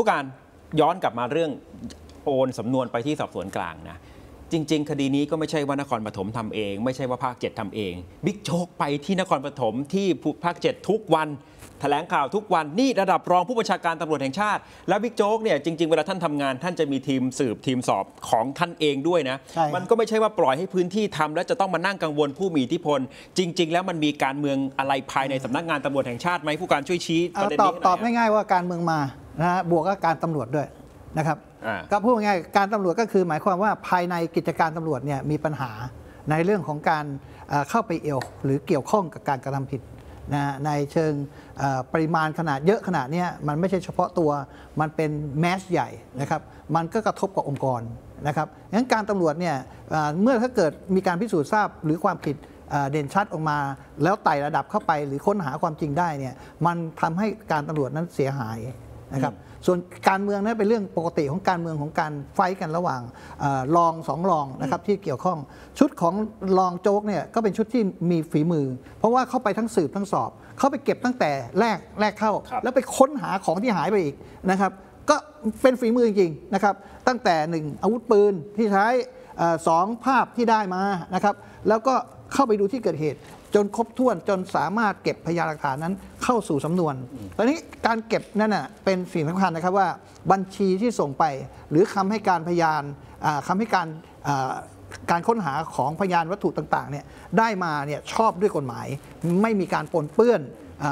ผู้การย้อนกลับมาเรื่องโอนสำนวนไปที่สอบสวนกลางนะจริง ๆ คดีนี้ก็ไม่ใช่ว่านครปฐมทำเอง ไม่ใช่ว่าภาคเจ็ดทำเอง บิ๊กโจ๊กไปที่นครปฐมที่ภาคเจ็ดทุกวันแถลงข่าวทุกวันนี่ระดับรองผู้บัญชาการตำรวจแห่งชาติ แล้วบิ๊กโจ๊กเนี่ยจริง ๆ เวลาท่านทำงาน ท่านจะมีทีมสืบทีมสอบของท่านเองด้วยนะใช่ครับมันก็ไม่ใช่ว่าปล่อยให้พื้นที่ทำแล้วจะต้องมานั่งกังวลผู้มีอิทธิพล จริง ๆ แล้วมันมีการเมืองอะไรภายในสำนักงานตำรวจแห่งชาติไหมผู้การช่วยชี้ปเอาระเด็นตอนี้บให้หตน่ออบยง่ายๆว่าการเมืองมา นะฮะบวกกับการตำรวจด้วยนะครับอ่าก็พูดง่ายๆการตำรวจก็คือหมายความว่าภายในกิจการตำรวจเนี่ยมีปัญหาในเรื่องของการเอ่อเข้าไปเอี่ยวหรือเกี่ยวข้องกับการกระทำผิดนะฮะในเชิงเอ่อปริมาณขนาดเยอะขนาดเนี้ยมันไม่ใช่เฉพาะตัวมันเป็นแมสใหญ่นะครับ มันก็กระทบกับองค์กรนะครับงั้นการตำรวจเนี่ยเอ่อเมื่อถ้าเกิดมีการพิสูจน์ทราบหรือความผิดเอ่อเด่นชัดออกมา แล้วไต่ระดับเข้าไปหรือค้นหาความจริงได้เนี่ยมันทำให้การตำรวจนั้นเสียหาย นะครับส่วนการเมืองนั้นเป็นเรื่องปกติของการเมืองของการไฟท์กันระหว่างเออรองสองรองนะครับที่เกี่ยวข้อง ชุดของรองโจ๊กเนี่ยก็เป็นชุดที่มีฝีมือ เพราะว่าเข้าไปทั้งสืบทั้งสอบ เข้าไปเก็บตั้งแต่แรกแรกเข้าครับแล้วไปค้นหาของที่หายไปอีกนะครับ ก็เป็นฝีมือจริงๆนะครับ ตั้งแต่หนึ่งอาวุธปืนที่ใช้เอ่อสองภาพที่ได้มานะครับ แล้วก็ เข้าไปดูที่เกิดเหตุ จนครบถ้วนจนสามารถเก็บพยานหลักฐานนั้นเข้าสู่สำนวนตอนนี้การเก็บนั่นน่ะเป็นสิ่งสำคัญนะครับว่าบัญชีที่ส่งไป หรือคำให้การพยานคำให้การการค้นหาของพยานวัตถุต่างๆเนี่ยได้มาเนี่ยชอบด้วยกฎหมาย ไม่มีการปนเปื้อนอ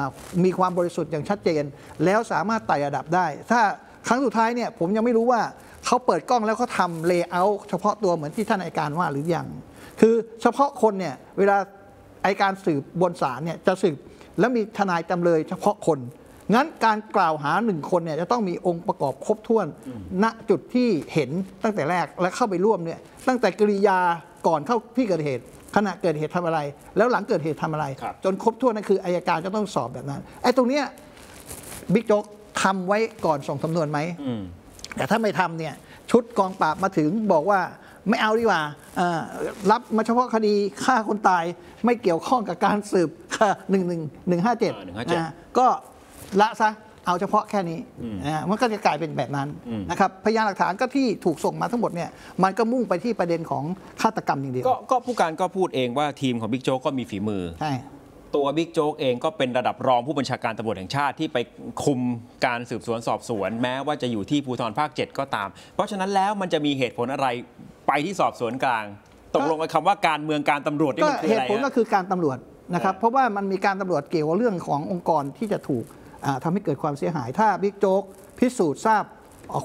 มีความบริสุทธิ์อย่างชัดเจน แล้วสามารถไต่ระดับได้ ถ้าครั้งสุดท้ายเนี่ยผมยังไม่รู้ว่าเขาเปิดกล้องแล้วเขาทำ layer เฉพาะตัวเหมือนที่ท่านอัยการว่าหรือยัง คือเฉพาะคนเนี่ยเวลาอัยการสืบบนศาลเนี่ยจะสืบแล้วมีทนายจำเลยเฉพาะคน งั้นการกล่าวหาหนึ่งคนเนี่ยจะต้องมีองค์ประกอบครบถ้วน ณจุดที่เห็นตั้งแต่แรกและเข้าไปร่วมเนี่ยตั้งแต่กริยาก่อนเข้าที่เกิดเหตุ ขณะเกิดเหตุทำอะไร แล้วหลังเกิดเหตุทำอะไรครับจนครบถ้วนนั่นคืออัยการจะต้องสอบแบบนั้นไอ้ตรงเนี้ยบิ๊กโจ๊กทำไว้ก่อนส่งสำนวนไหมอืมแต่ถ้าไม่ทำเนี่ยชุดกองปราบมาถึงบอกว่า ไม่เอาดีกว่าเอ่อรับมาเฉพาะคดีฆ่าคนตายไม่เกี่ยวข้องกับการสืบหนึ่งหนึ่งหนึ่งห้าเจ็ด157ก็ละซะเอาเฉพาะแค่นี้นะมันก็จะกลายเป็นแบบนั้นนะครับพยานหลักฐานก็ที่ถูกส่งมาทั้งหมดเนี่ยมันก็มุ่งไปที่ประเด็นของฆาตกรรมอย่างเดียวก็ก็ผู้การก็พูดเองว่าทีมของบิ๊กโจ๊กก็มีฝีมือใช่ตัวบิ๊กโจ๊กเองก็เป็นระดับรองผู้บัญชาการตำรวจแห่งชาติที่ไปคุมการสืบสวนสอบสวน แม้ว่าจะอยู่ที่ภูธรภาค 7 ก็ตาม เพราะฉะนั้นแล้วมันจะมีเหตุผลอะไร ไปที่สอบสวนกลาง ตกลงกับคำว่าการเมืองการตำรวจนี่ก็มันคือเหอะไรตุผลก็ฮะคือการตำรวจนะครับเออเพราะว่ามันมีการตำรวจเกี่ยวกับเรื่องขององค์กรที่จะถูกอ่าทำาให้เกิดความเสียหาย ถ้าบิ๊กโจ๊กพิสูจน์ทราบ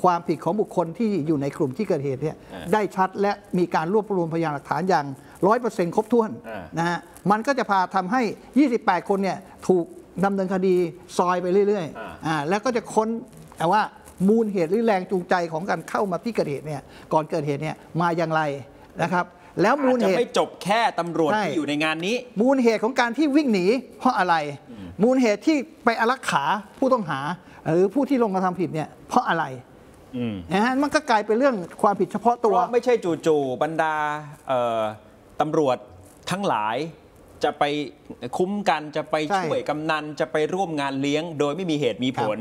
ความผิดของบุคคลที่อยู่ในกลุ่มที่เกิดเหตุเนี่ยได้ชัดและมีการรวบรวมพยานหลักฐานอย่างร้อยเปอร์เซ็นต์ครบถ้วนนะฮะมันก็จะพาทำให้ 28 คนเนี่ยถูกดำเนินคดีซอยไปเรื่อยๆอ่าแล้วก็จะค้นแต่ว่า มูลเหตุหรือแรงจูงใจของการเข้ามาที่เกิดเหตุเนี่ยก่อนเกิดเหตุเนี่ยมาอย่างไรนะครับ แล้วมูอาลจจะเหตุไม่จบแค่ตำรวจใช่ที่อยู่ในงานนี้ มูลเหตุของการที่วิ่งหนีเพราะอะไร มูลเหตุที่ไปอารักขาผู้ต้องหา หรือผู้ที่ลงกระทำผิดเนี่ยเพราะอะไรอืมนะฮะมันก็กลายเป็นเรื่องความผิดเฉพาะเพตัวราะไม่ใช่จู่ๆบรรดาเอ่อตำรวจทั้งหลายจะไปคุ้มกันจะไปใช่ช่วยกำนันจะไปร่วมงานเลี้ยง โดยไม่มีเหตุมีผล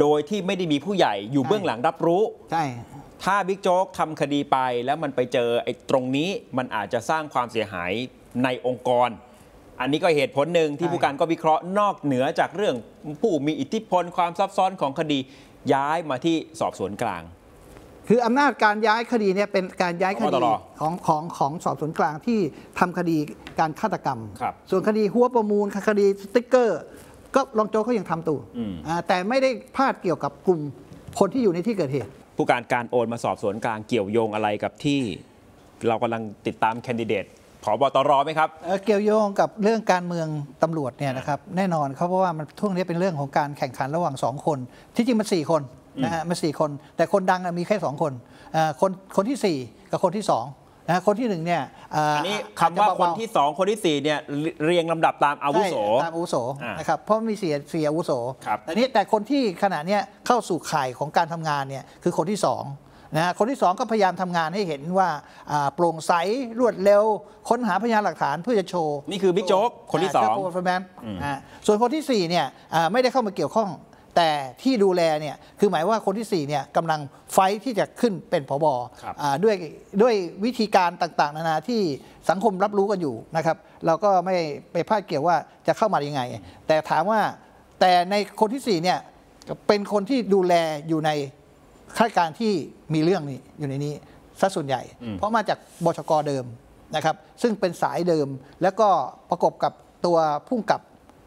โดยที่ไม่ได้มีผู้ใหญ่อยู่ใช่เบื้องหลังรับรู้ ใช่ ถ้าบิ๊กโจ๊กทำคดีไปแล้วมันไปเจอไอ้ตรงนี้มันอาจจะสร้างความเสียหายในองค์กร อันนี้ก็เหตุผลหนึ่งที่ใช่ผู้การก็วิเคราะห์นอกเหนือจากเรื่องผู้มีอิทธิพลความซับซ้อนของคดีย้ายมาที่สอบสวนกลาง คืออำนาจการย้ายคดีเนี่ยเป็นการย้ายคพบตดีรของของของสอบสวนกลางที่ทำคดีการฆาตกรรม ครับ ส่วนคดีหัวประมูลคดีสติ๊กเกอร์ ก็รองโจ๊กเขายังทำตู่อืมอ่าแต่ไม่ได้พาดเกี่ยวกับกลุ่มคนที่อยู่ในที่เกิดเหตุ ผู้การการโอนมาสอบสวนกลางเกี่ยวโยงอะไรกับที่ เรากำลังติดตามแคนดิเดตผบตรไหมครับเอ่อเกี่ยวโยงกับเรื่องการเมืองตำรวจเนี่ยนะครับแน่นอนครับเพราะว่ามันช่วงนี้เป็นเรื่องของการแข่งขันระหว่างสองคน ที่จริงมันสี่คนนะฮะมันสี่คน แต่คนดังอะมีแค่สองคนเอ่อคนคนที่สี่กับคนที่สอง นะฮะคนที่หนึ่งเนี่ยเอันนี้จคำว่าจะคเบนๆที่สองคนที่สี่เนี่ยเรียงลำดับตามอาวุโสใช่ตามอาวุโสอ่านนะครับเพราะมีเสียเสียอาวุโสครับแต่นี้แต่คนที่ขณะเนี้ยเข้าสู่ข่ายของการทำงานเนี่ยคือคนที่สองนะฮะคนที่สองก็พยายามทำงานให้เห็นว่าอ่าโปร่งใสรวดเร็ว ค้นหาพยานหลักฐานเพื่อจะโชว์ นี่คือบิ๊กโจ๊กคนที่สองา performance อ่าส่วนคนที่4เนี่ยอ่าไม่ได้เข้ามาเกี่ยวข้อง แต่ที่ดูแลเนี่ยคือหมายว่าคนที่ 4เนี่ยกำลังไฟท์ที่จะขึ้นเป็นผบครับอ่าด้วยด้วยวิธีการต่างๆ นานาที่สังคมรับรู้กันอยู่นะครับ เราก็ไม่ไปพาดเกี่ยวว่าจะเข้ามายังไง แต่ถามว่าแต่ในคนที่4เนี่ยเป็นคนที่ดูแลอยู่ในข้าราชการที่มีเรื่องนี้อยู่ในนี้ซะส่วนใหญ่ เพราะมาจากบชกเดิมนะครับ ซึ่งเป็นสายเดิมแล้วก็ประกบกับตัวพุ่งกับ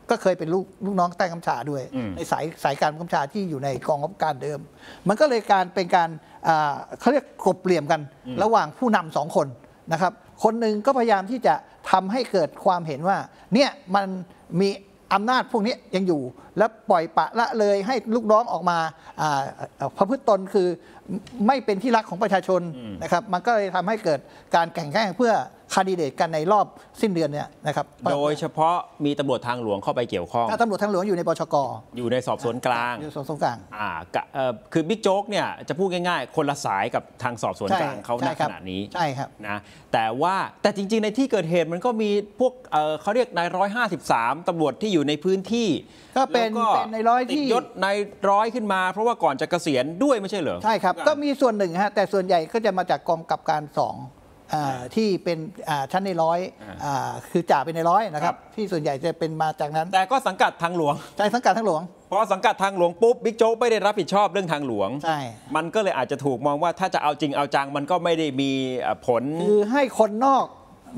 ก็เคยเป็นลูกลูกน้องใต้กำชาด้วย ในสายสายการบังคับบัญชาที่อยู่ในกองกำกับการเดิม มันก็เลยการเป็นการอ่าเขาเรียกกลบเกลี่ยมกัน ระหว่างผู้นำสองคนนะครับ คนหนึ่งก็พยายามที่จะทำให้เกิดความเห็นว่าเนี่ยมันมีอำนาจพวกนี้ยังอยู่ แล้วปล่อยปละละเลยให้ลูกน้องออกมาอ่าเอ่อประพฤติตนคือไม่เป็นที่รักของประชาชนนะครับ มันก็เลยทำให้เกิดการแข่งแข่งเพื่อคาดิเดตกันในรอบสิ้นเดือนเนี่ยนะครับโดยเฉพาะมีตำรวจทางหลวงเข้าไปเกี่ยวข้องถ้าตำรวจทางหลวงอยู่ในบชกอยู่ในสอบสวนกลางอยู่สวนสงกลางอ่ากะเอ่อคือบิ๊กโจ๊กเนี่ยจะพูดง่ายๆ คนละสายกับทางสอบสวนกลางเขาณใช่คขรับณะนี้ใช่ครับนะแต่ว่าแต่จริง ๆ ในที่เกิดเหตุมันก็มีพวกเอ่อเขาเรียกนายร้อยห้าสิบสามตำรวจที่อยู่ในพื้นที่ก็เป็นแล้วเป็นนายร้อยที่ติดยศนายร้อยขึ้นมา เพราะว่าก่อนจะเกษียณด้วยไม่ใช่เหรอใช่ครับ ก็มีส่วนหนึ่งฮะแต่ส่วนใหญ่ก็จะมาจากกองกับการสองอ่าที่เป็นอ่าชั้นในร้อยอ่าอ่าคือจ่าเป็นในร้อยนะคครัรับบที่ส่วนใหญ่จะเป็นมาจากนั้น แต่ก็สังกัดทางหลวงใจสังกัดทั้งหลวงพอสังกัดทางหลวงปุ๊บบิ๊กโจ๊กไม่ได้รับผิดชอบเรื่องทางหลวงใช่มันก็เลยอาจจะถูกมองว่าถ้าจะเอาจริงเอาจังมันก็ไม่ได้มีเอ่อผลคือให้คนนอก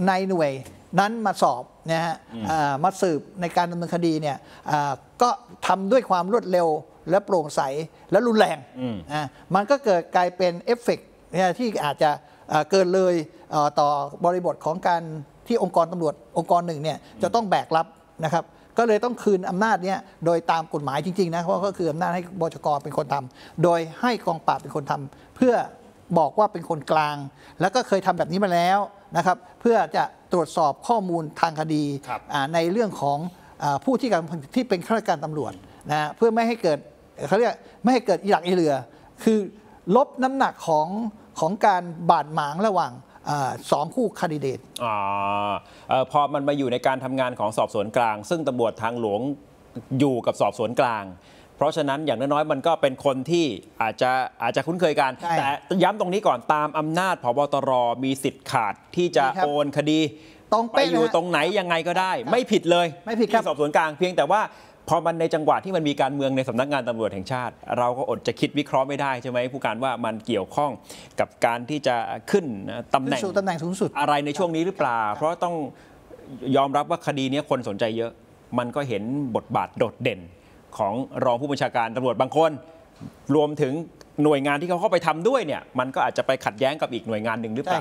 ในหน่วยนั้นมาสอบนะฮะอ่ามาสืบในการดำเนินคดีเนี่ยอ่า ก็ทำด้วยความรวดเร็วและโปร่งใสและรุนแรงอ่ามันก็เกิดกลายเป็นเอฟเฟกต์เนี่ยที่อาจจะอ่าเกินเลยเอ่อต่อบริบทของการที่องค์กรตำรวจองค์กรหนึ่งเนี่ยจะต้องแบกรับนะครับก็เลยต้องคืนอำนาจเนี่ยโดยตามกฎหมายจริงๆนะเพราะก็คืออำนาจให้บชกเป็นคนทำโดยให้กองปราบเป็นคนทำเพื่อบอกว่าเป็นคนกลาง แล้วก็เคยทำแบบนี้มาแล้วนะครับ เพื่อจะตรวจสอบข้อมูลทางคดีครับอ่าในเรื่องของอา ผู้ที่การที่เป็นข้าราชการตำรวจนะเพื่อไม่ให้เกิดเขาเรียกไม่ให้เกิดอีหลักอีเรือ คือลบน้ำหนักของของการบาดหมางระหว่างอสองคู่คดีเดตอ่าเอ่อพอมันมาอยู่ในการทำงานของสอบสวนกลาง ซึ่งตำรวจทางหลวงอยู่กับสอบสวนกลาง เพราะฉะนั้นอย่างน้อยๆมันก็เป็นคนที่อาจจะอาจจะคุ้นเคยกัน ใช่แต่ย้ำตรงนี้ก่อนตามอำนาจพบตรมีสิทธิ์ขาดที่จะมีครับ โอนคดี ตรงไปเป๊ะอยู่นะฮะตรงไหนยังไงก็ได้ ไม่ผิดเลยไม่ผิดครับ ที่สอบสวนกลางเพียงแต่ว่า พอมันในจังหวะที่มันมีการเมืองในสำนักงานตำรวจแห่งชาติ เราก็อดจะคิดวิเคราะห์ไม่ได้ใช่ไหมผู้การว่ามันเกี่ยวข้องกับการที่จะขึ้นตำแหน่ง สู่ตำแหน่งสูงสุด อะไรในช่วงนี้หรือเปล่า เพราะต้องยอมรับว่าคดีนี้คนสนใจเยอะ มันก็เห็นบทบาทโดดเด่น ของรองผู้บัญชาการตำรวจบางคน รวมถึงหน่วยงานที่เขาเข้าไปทำด้วยเนี่ยมันก็อาจจะไปขัดแย้งกับอีกหน่วยงานหนึ่งหรือเปล่า